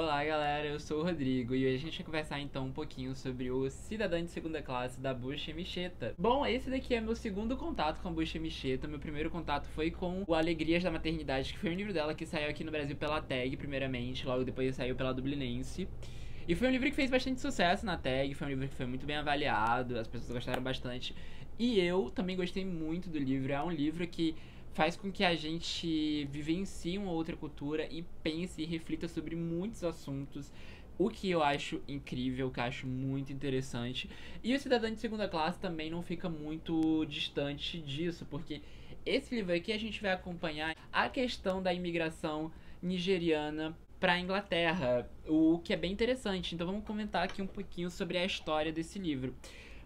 Olá galera, eu sou o Rodrigo e hoje a gente vai conversar então um pouquinho sobre o Cidadão de Segunda Classe da Bucha Micheta. Bom, esse daqui é meu segundo contato com a Bucha Micheta. Meu primeiro contato foi com o Alegrias da Maternidade, que foi um livro dela que saiu aqui no Brasil pela TAG, primeiramente, logo depois saiu pela Dublinense. E foi um livro que fez bastante sucesso na TAG, foi um livro que foi muito bem avaliado, as pessoas gostaram bastante. E eu também gostei muito do livro. É um livro que faz com que a gente vivencie uma outra cultura e pense e reflita sobre muitos assuntos. O que eu acho incrível, que eu acho muito interessante. E o Cidadão de Segunda Classe também não fica muito distante disso, porque esse livro aqui a gente vai acompanhar a questão da imigração nigeriana para a Inglaterra, o que é bem interessante. Então vamos comentar aqui um pouquinho sobre a história desse livro.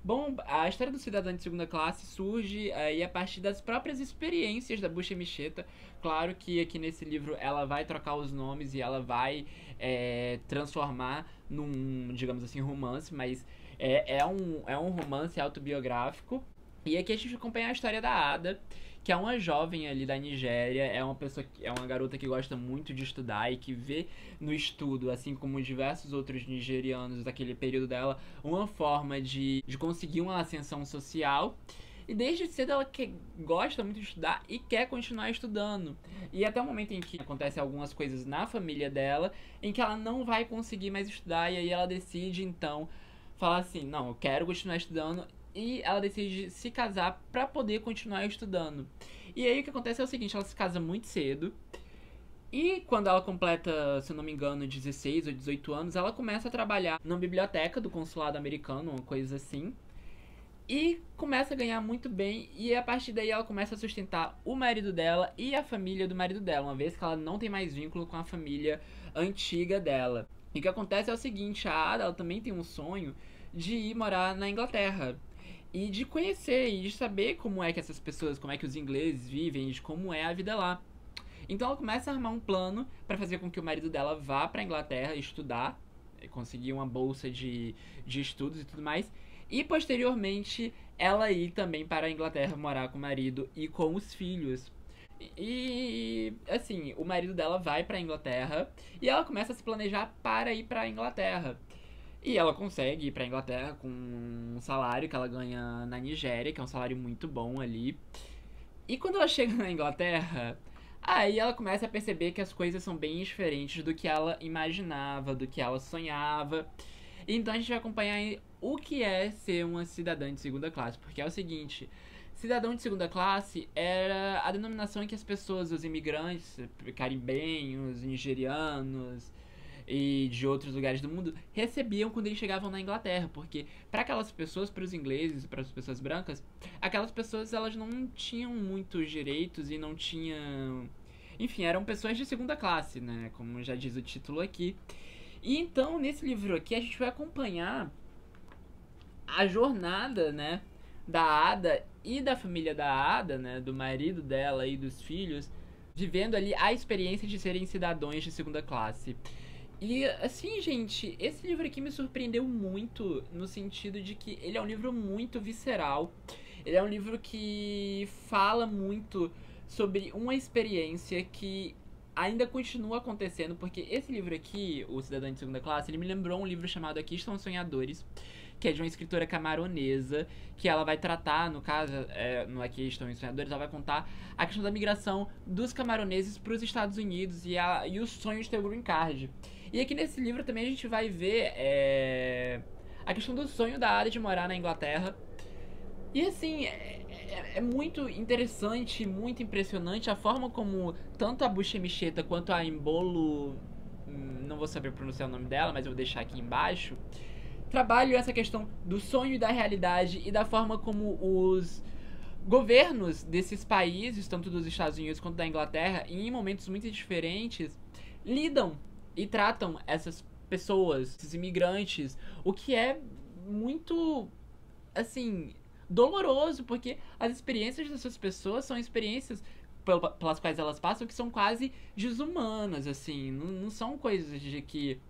Bom, a história do cidadão de segunda classe surge aí a partir das próprias experiências da Bucha Micheta. Claro que aqui nesse livro ela vai trocar os nomes e ela vai é, transformar num, digamos assim, romance, mas é, é, um, é um romance autobiográfico. E aqui a gente acompanha a história da Ada, que é uma jovem ali da Nigéria, é uma pessoa que é uma garota que gosta muito de estudar e que vê no estudo, assim como diversos outros nigerianos daquele período dela, uma forma de, de conseguir uma ascensão social. E desde cedo ela que gosta muito de estudar e quer continuar estudando. E até o momento em que acontecem algumas coisas na família dela, em que ela não vai conseguir mais estudar, e aí ela decide então falar assim: não, eu quero continuar estudando e ela decide se casar para poder continuar estudando. E aí o que acontece é o seguinte, ela se casa muito cedo. E quando ela completa, se eu não me engano, 16 ou 18 anos, ela começa a trabalhar na biblioteca do consulado americano, uma coisa assim. E começa a ganhar muito bem, e a partir daí ela começa a sustentar o marido dela e a família do marido dela, uma vez que ela não tem mais vínculo com a família antiga dela. E o que acontece é o seguinte, a Ada ela também tem um sonho de ir morar na Inglaterra e de conhecer e de saber como é que essas pessoas, como é que os ingleses vivem, de como é a vida lá. Então ela começa a armar um plano para fazer com que o marido dela vá para Inglaterra estudar, eh, conseguir uma bolsa de, de estudos e tudo mais, e posteriormente ela ir também para a Inglaterra morar com o marido e com os filhos. E assim, o marido dela vai para a Inglaterra e ela começa a se planejar para ir para a Inglaterra. E ela consegue ir pra Inglaterra com um salário que ela ganha na Nigéria, que é um salário muito bom ali. E quando ela chega na Inglaterra, aí ela começa a perceber que as coisas são bem diferentes do que ela imaginava, do que ela sonhava. Então a gente vai acompanhar o que é ser uma cidadã de segunda classe, porque é o seguinte, cidadão de segunda classe era a denominação em que as pessoas, os imigrantes, caribenhos, nigerianos, e de outros lugares do mundo recebiam quando eles chegavam na Inglaterra, porque para aquelas pessoas, para os ingleses, para as pessoas brancas, aquelas pessoas elas não tinham muitos direitos e não tinham, enfim, eram pessoas de segunda classe, né, como já diz o título aqui. E então nesse livro aqui a gente vai acompanhar a jornada, né, da Ada e da família da Ada, né, do marido dela e dos filhos, vivendo ali a experiência de serem cidadãos de segunda classe. E assim, gente, esse livro aqui me surpreendeu muito no sentido de que ele é um livro muito visceral. Ele é um livro que fala muito sobre uma experiência que ainda continua acontecendo, porque esse livro aqui, O Cidadão de Segunda Classe, ele me lembrou um livro chamado Aqui Estão Sonhadores, que é de uma escritora camaronesa, que ela vai tratar, no caso, é, no Aqui Estão os Sonhadores, ela vai contar a questão da migração dos camaroneses para os Estados Unidos e, a, e o sonho de ter o green card. E aqui nesse livro também a gente vai ver é, a questão do sonho da Ada de morar na Inglaterra. E assim, é, é, é, muito interessante, muito impressionante a forma como tanto a Buchemicheta quanto a Embolo, hum, não vou saber pronunciar o nome dela, mas eu vou deixar aqui embaixo, trabalham essa questão do sonho e da realidade e da forma como os governos desses países, tanto dos Estados Unidos quanto da Inglaterra, em momentos muito diferentes, lidam e tratam essas pessoas, esses imigrantes, o que é muito assim doloroso, porque as experiências dessas pessoas são experiências pelas quais elas passam que são quase desumanas, assim, não, não são coisas de que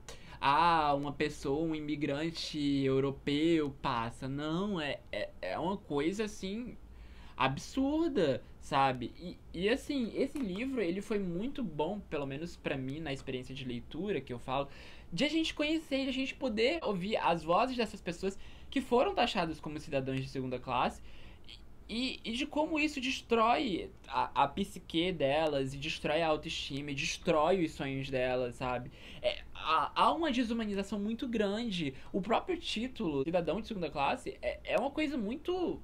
ah, uma pessoa, um imigrante europeu passa. Não, é, é, é uma coisa assim absurda, sabe? E, e assim, esse livro, ele foi muito bom, pelo menos para mim, na experiência de leitura que eu falo, de a gente conhecer, de a gente poder ouvir as vozes dessas pessoas que foram taxadas como cidadãos de segunda classe e, e de como isso destrói a, a psique delas, e destrói a autoestima, e destrói os sonhos delas, sabe? É, há, há uma desumanização muito grande. O próprio título, Cidadão de Segunda Classe, é, é uma coisa muito.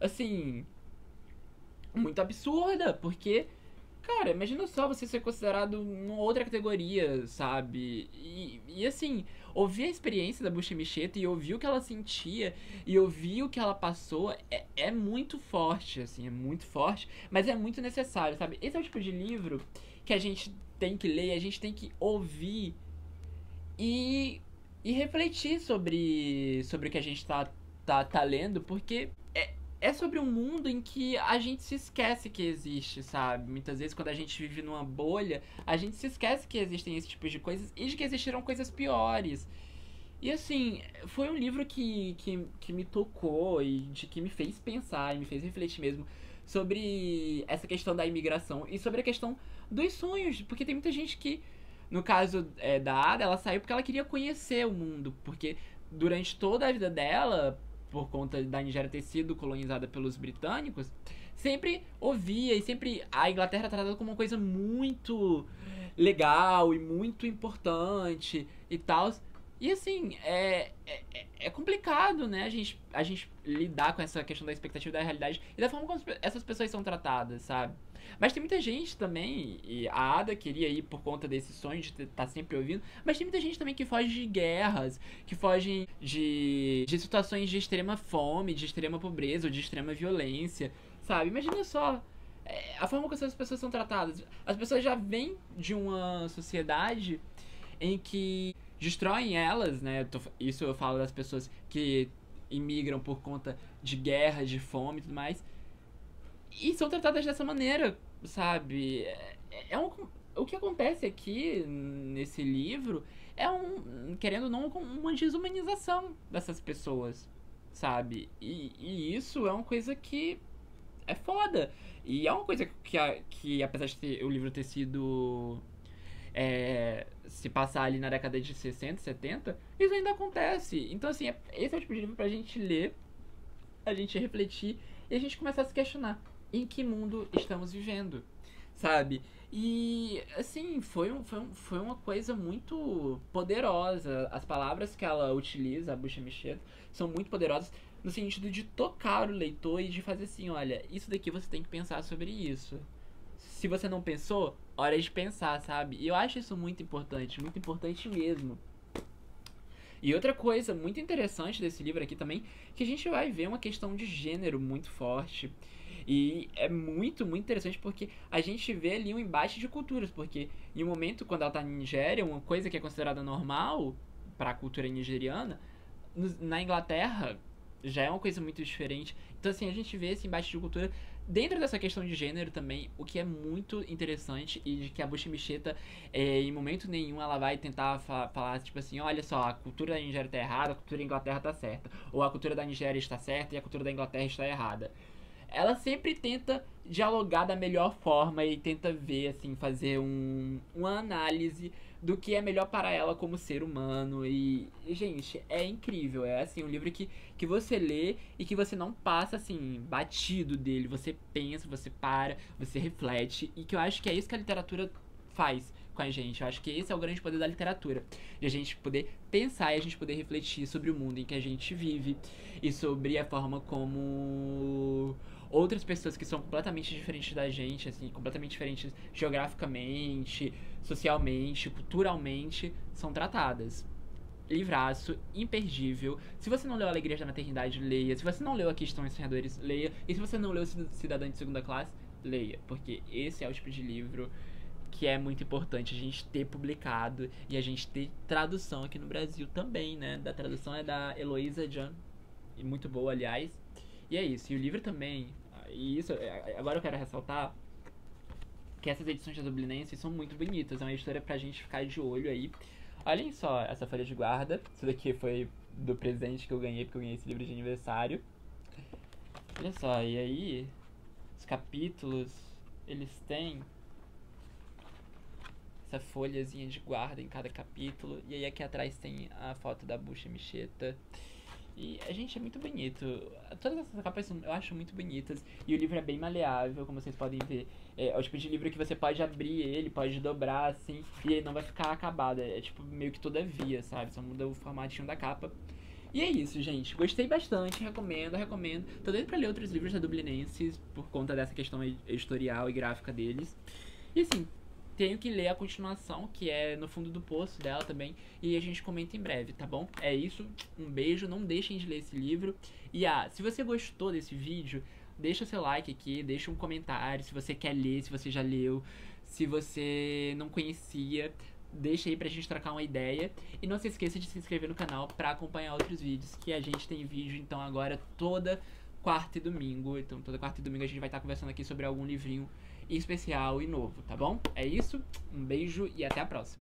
Assim. Muito absurda, porque. Cara, imagina só você ser considerado numa outra categoria, sabe? E, e assim, ouvir a experiência da Bucha Micheta e ouvir o que ela sentia e ouvir o que ela passou é, é muito forte, assim, é muito forte, mas é muito necessário, sabe? Esse é o tipo de livro que a gente tem que ler, a gente tem que ouvir e, e refletir sobre, sobre o que a gente tá, tá, tá lendo, porque é, é sobre um mundo em que a gente se esquece que existe, sabe? Muitas vezes, quando a gente vive numa bolha, a gente se esquece que existem esse tipo de coisas e de que existiram coisas piores. E assim, foi um livro que, que, que me tocou e de que me fez pensar e me fez refletir mesmo sobre essa questão da imigração e sobre a questão dos sonhos. Porque tem muita gente que, no caso é, da Ada, ela saiu porque ela queria conhecer o mundo. Porque durante toda a vida dela, por conta da Nigéria ter sido colonizada pelos britânicos, sempre ouvia e sempre a Inglaterra tratada como uma coisa muito legal e muito importante e tal. E assim, é, é, é, complicado, né, a gente, a gente lidar com essa questão da expectativa da realidade e da forma como essas pessoas são tratadas, sabe? Mas tem muita gente também, e a Ada queria ir por conta desse sonho de estar tá sempre ouvindo, mas tem muita gente também que foge de guerras, que foge de, de situações de extrema fome, de extrema pobreza ou de extrema violência, sabe? Imagina só é, a forma como essas pessoas são tratadas. As pessoas já vêm de uma sociedade em que destroem elas, né? Isso eu falo das pessoas que imigram por conta de guerra, de fome e tudo mais e são tratadas dessa maneira, sabe? É, é um, o que acontece aqui nesse livro é um, querendo ou não, uma desumanização dessas pessoas, sabe? E, e isso é uma coisa que é foda. E é uma coisa que, que apesar de ter, o livro ter sido. É, se passar ali na década de 60, 70, isso ainda acontece. Então, assim, é, esse é o tipo de livro pra gente ler, a gente refletir e a gente começar a se questionar em que mundo estamos vivendo, sabe? E, assim, foi, um, foi, um, foi uma coisa muito poderosa. As palavras que ela utiliza, a Bucha Micheta, são muito poderosas no sentido de tocar o leitor e de fazer assim: olha, isso daqui você tem que pensar sobre isso. Se você não pensou, hora de pensar, sabe? E eu acho isso muito importante, muito importante mesmo. E outra coisa muito interessante desse livro aqui também, que a gente vai ver uma questão de gênero muito forte. E é muito, muito interessante porque a gente vê ali um embate de culturas, porque em um momento quando ela tá na Nigéria, uma coisa que é considerada normal para a cultura nigeriana, na Inglaterra já é uma coisa muito diferente. Então assim, a gente vê esse embate de cultura dentro dessa questão de gênero também, o que é muito interessante e de que a Bush Micheta, é, em momento nenhum, ela vai tentar fa falar, tipo assim, olha só, a cultura da Nigéria tá errada, a cultura da Inglaterra tá certa. Ou a cultura da Nigéria está certa e a cultura da Inglaterra está errada ela sempre tenta dialogar da melhor forma e tenta ver, assim, fazer um, uma análise do que é melhor para ela como ser humano. E, gente, é incrível. É assim, um livro que, que você lê e que você não passa assim, batido dele. Você pensa, você para, você reflete. E que eu acho que é isso que a literatura faz com a gente. Eu acho que esse é o grande poder da literatura. De a gente poder pensar e a gente poder refletir sobre o mundo em que a gente vive e sobre a forma como outras pessoas que são completamente diferentes da gente, assim, completamente diferentes geograficamente, socialmente, culturalmente, são tratadas. Livraço, imperdível. Se você não leu Alegrias da Maternidade, leia. Se você não leu Aqui Estão os Sonhadores, leia. E se você não leu Cidadã de Segunda Classe, leia. Porque esse é o tipo de livro que é muito importante a gente ter publicado e a gente ter tradução aqui no Brasil também, né? Da tradução é da Heloísa Jan, muito boa, aliás. E é isso. E o livro também e isso, é, agora eu quero ressaltar que essas edições de Dublinense são muito bonitas. É uma editora pra gente ficar de olho aí. Olhem só essa folha de guarda. Isso daqui foi do presente que eu ganhei, porque eu ganhei esse livro de aniversário. Olha só, e aí os capítulos, eles têm essa folhazinha de guarda em cada capítulo. E aí aqui atrás tem a foto da bucha Micheta. E gente é muito bonito. Todas essas capas eu acho muito bonitas. E o livro é bem maleável, como vocês podem ver. É, é o tipo de livro que você pode abrir ele, pode dobrar assim, e ele não vai ficar acabado. É tipo meio que todavia, sabe? Só muda o formatinho da capa. E é isso, gente. Gostei bastante, recomendo, recomendo. Tô doido pra ler outros livros da Dublinenses por conta dessa questão editorial e gráfica deles. E assim, tenho que ler a continuação, que é no fundo do poço dela também, e a gente comenta em breve, tá bom? É isso, um beijo, não deixem de ler esse livro. E ah, se você gostou desse vídeo, deixa seu like aqui, deixa um comentário se você quer ler, se você já leu, se você não conhecia, deixa aí pra gente trocar uma ideia. E não se esqueça de se inscrever no canal pra acompanhar outros vídeos, que a gente tem vídeo então agora toda quarta e domingo. Então toda quarta e domingo a gente vai estar conversando aqui sobre algum livrinho especial e novo, tá bom? É isso, um beijo e até a próxima.